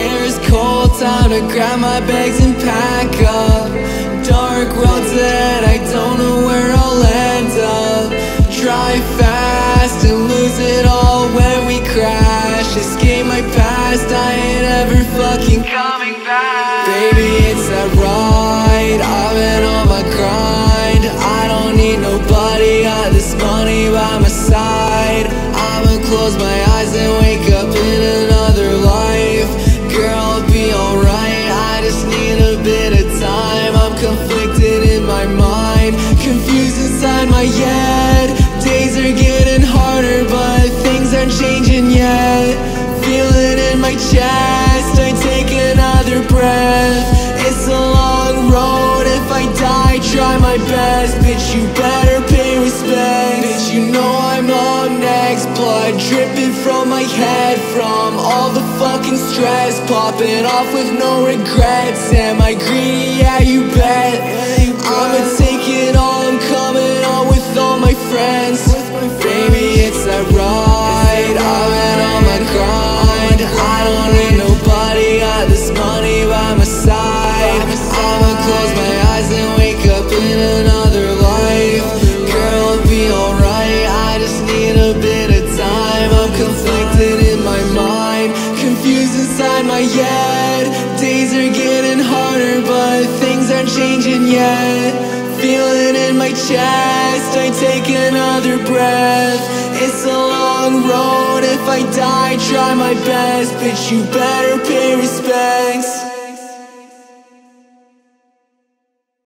air is cold, time to grab my bags and pack up. Dark roads that I don't know where I'll end up. Drive fast and lose it all when we crash. Escape my past, I ain't ever fucking coming back. Baby, it's that ride, I've been on my grind. I don't need nobody, got this money by my side. I'ma close my eyes and wake up in another my mind, confused inside my head. Days are getting harder, but things aren't changing yet. Feeling in my chest, I take another breath. It's a long road, if I die, try my best. Bitch, you better pay respect. Bitch, you know I'm on next. Blood dripping from my head From all the fucking stress. Popping off with no regrets. Am I greedy? Head Days are getting harder, but things aren't changing yet. Feeling in my chest, I take another breath. It's a long road, if I die, try my best But you better pay respects